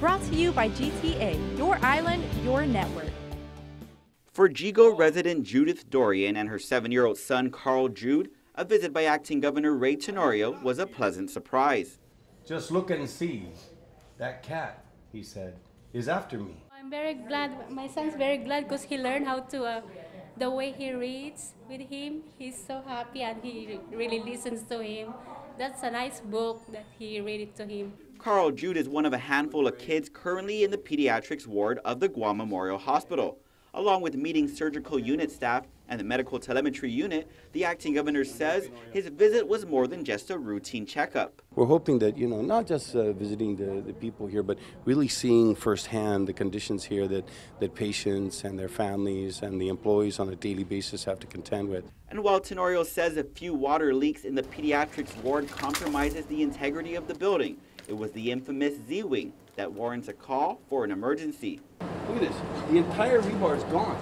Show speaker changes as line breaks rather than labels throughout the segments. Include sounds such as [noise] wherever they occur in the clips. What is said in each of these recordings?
Brought to you by GTA, your island, your network.
For Yigo resident Judith Dorian and her seven year old son Carl Jude, a visit by acting Governor Ray Tenorio was a pleasant surprise.
Just look and see. That cat, he said, is after me.
I'm very glad. My son's very glad because he learned how to, uh, the way he reads with him. He's so happy and he really listens to him. That's a nice book that he read it to him.
Carl Jude is one of a handful of kids currently in the pediatrics ward of the Guam Memorial Hospital. Along with meeting surgical unit staff and the medical telemetry unit, the acting governor says his visit was more than just a routine checkup.
We're hoping that, you know, not just uh, visiting the, the people here, but really seeing firsthand the conditions here that, that patients and their families and the employees on a daily basis have to contend with.
And while Tenorio says a few water leaks in the pediatrics ward compromises the integrity of the building, it was the infamous Z-Wing that warrants a call for an emergency.
Look at this. The entire rebar is gone.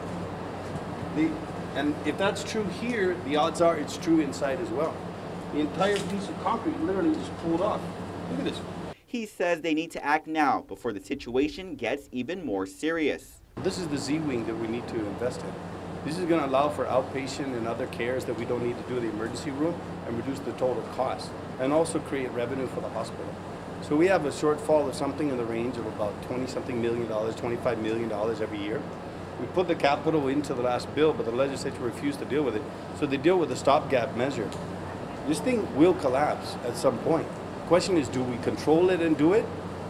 The, and if that's true here, the odds are it's true inside as well. The entire piece of concrete literally just pulled off. Look at this.
He says they need to act now before the situation gets even more serious.
This is the Z-Wing that we need to invest in. This is going to allow for outpatient and other cares that we don't need to do in the emergency room and reduce the total cost and also create revenue for the hospital. So we have a shortfall of something in the range of about 20 something million dollars, 25 million dollars every year. We put the capital into the last bill, but the legislature refused to deal with it. So they deal with a stopgap measure. This thing will collapse at some point. The question is, do we control it and do it,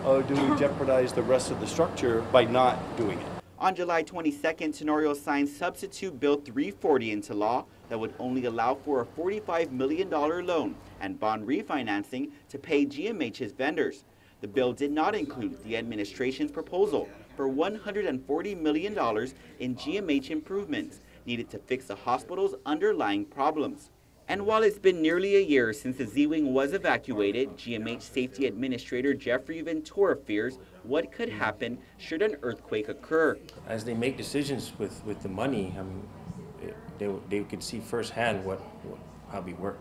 or do we [laughs] jeopardize the rest of the structure by not doing it?
On July 22nd, Tenorio signed Substitute Bill 340 into law that would only allow for a $45 million loan and bond refinancing to pay GMH's vendors. The bill did not include the administration's proposal for $140 million in GMH improvements needed to fix the hospital's underlying problems. And while it's been nearly a year since the Z-Wing was evacuated, GMH Safety Administrator Jeffrey Ventura fears what could happen should an earthquake occur.
As they make decisions with, with the money, um, they, they could see firsthand what, what, how we work.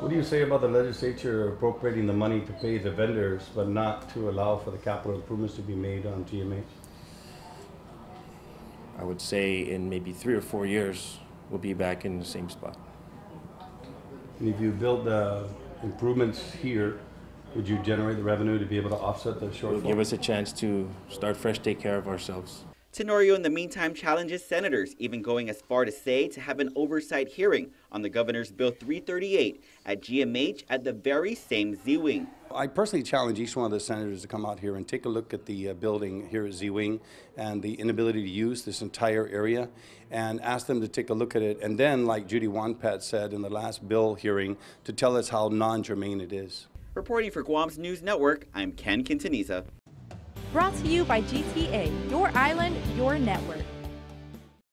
What do you say about the legislature appropriating the money to pay the vendors, but not to allow for the capital improvements to be made on GMH?
I would say in maybe three or four years, we'll be back in the same spot.
And if you build the improvements here, would you generate the revenue to be able to offset the shortfall?
It'll give us a chance to start fresh, take care of ourselves.
Tenorio, in the meantime, challenges senators, even going as far to say to have an oversight hearing on the governor's Bill 338 at GMH at the very same Z-Wing.
I personally challenge each one of the senators to come out here and take a look at the uh, building here at Z-Wing and the inability to use this entire area and ask them to take a look at it and then, like Judi Won Pat said in the last bill hearing, to tell us how non-germane it is.
Reporting for Guam's News Network, I'm Ken Quintanilla.
Brought to you by GTA, your island, your network.